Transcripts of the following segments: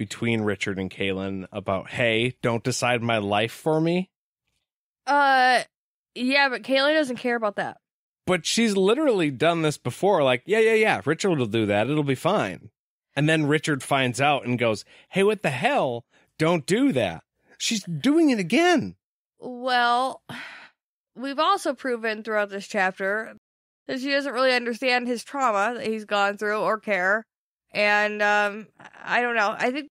between Richard and Kahlan about, hey, don't decide my life for me. Uh, yeah, but Kahlan doesn't care about that. But she's literally done this before. Like, yeah, yeah, yeah, Richard will do that. It'll be fine. And then Richard finds out and goes, hey, what the hell? Don't do that. She's doing it again. Well, we've also proven throughout this chapter that she doesn't really understand his trauma that he's gone through or care. And um I don't know. I think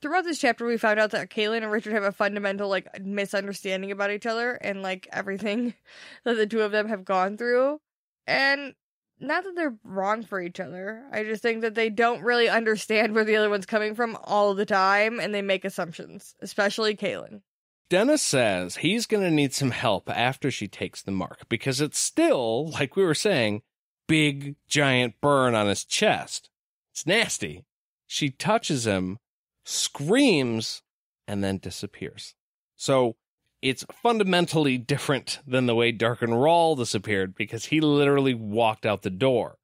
throughout this chapter we found out that Kahlan and Richard have a fundamental like misunderstanding about each other and like everything that the two of them have gone through. And not that they're wrong for each other. I just think that they don't really understand where the other one's coming from all the time and they make assumptions, especially Kahlan. Dennis says he's going to need some help after she takes the mark because it's still, like we were saying, big giant burn on his chest. It's nasty. She touches him, screams, and then disappears. So it's fundamentally different than the way Darken Rahl disappeared because he literally walked out the door.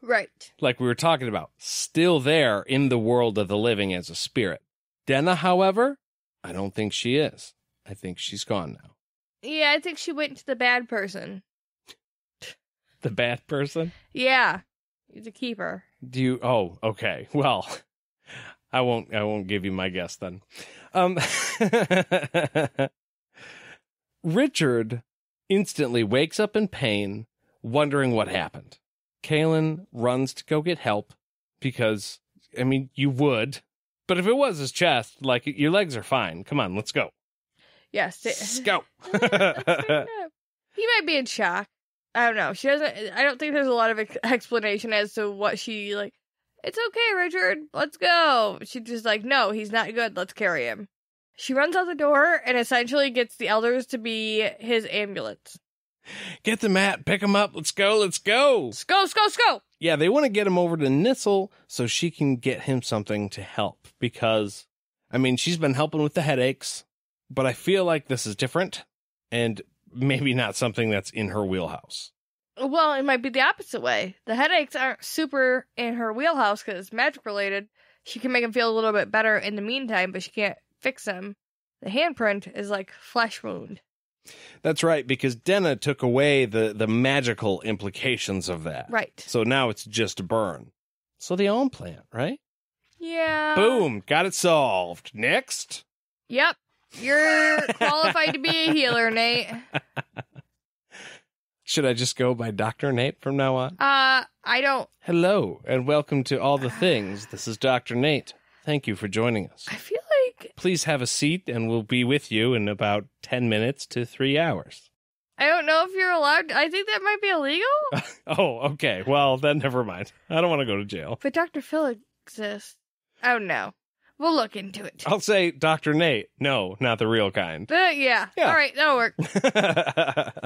Right. Like we were talking about, still there in the world of the living as a spirit. Denna, however, I don't think she is. I think she's gone now. Yeah, I think she went to the bad person. The bad person? Yeah. He's a keeper. Do you Oh, okay. Well, I won't I won't give you my guess then. Um Richard instantly wakes up in pain, wondering what happened. Kahlan runs to go get help because, I mean, you would. But if it was his chest, like, your legs are fine. Come on, let's go. Yes. Let's go. he might be in shock. I don't know. She doesn't. I don't think there's a lot of ex- explanation as to what she like. It's okay, Richard. Let's go. She's just like, no, he's not good. Let's carry him. She runs out the door and essentially gets the elders to be his ambulance. get the mat, pick him up. Let's go. Let's go. Let's go, let's go, let's go. Yeah, they want to get him over to Nissel so she can get him something to help because, I mean, she's been helping with the headaches, but I feel like this is different and maybe not something that's in her wheelhouse. Well, it might be the opposite way. The headaches aren't super in her wheelhouse because it's magic related. She can make him feel a little bit better in the meantime, but she can't fix him. The handprint is like flesh wound. That's right, because Denna took away the, the magical implications of that. Right. So now it's just a burn. So the aum plant, right? Yeah. Boom, got it solved. Next. Yep. You're qualified to be a healer, Nate. Should I just go by Dr. Nate from now on? Uh, I don't. Hello, and welcome to All the Things. This is Dr. Nate. Thank you for joining us. I feel like Please have a seat, and we'll be with you in about 10 minutes to three hours. I don't know if you're allowed. I think that might be illegal. Oh, okay. Well, then never mind. I don't want to go to jail. but Dr. Phil exists. Oh no. We'll look into it. I'll say Dr. Nate. No, not the real kind. Uh, yeah. Yeah. All right, that'll work.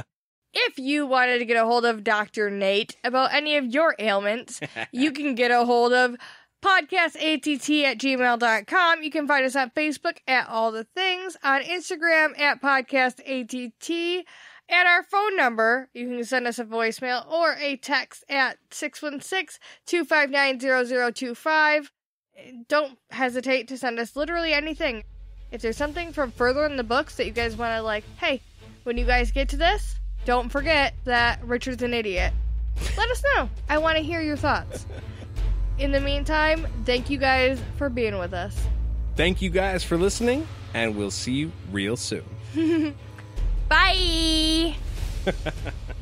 If you wanted to get a hold of Dr. Nate about any of your ailments, you can get a hold of podcastatt at gmail.com. You can find us on Facebook at All the Things, on Instagram at podcastatt, and our phone number, you can send us a voicemail or a text at 616-259-0025. Don't hesitate to send us literally anything. If there's something from further in the books that you guys want to like, hey, when you guys get to this, don't forget that Richard's an idiot. Let us know. I want to hear your thoughts. In the meantime, thank you guys for being with us. Thank you guys for listening, and we'll see you real soon. Bye.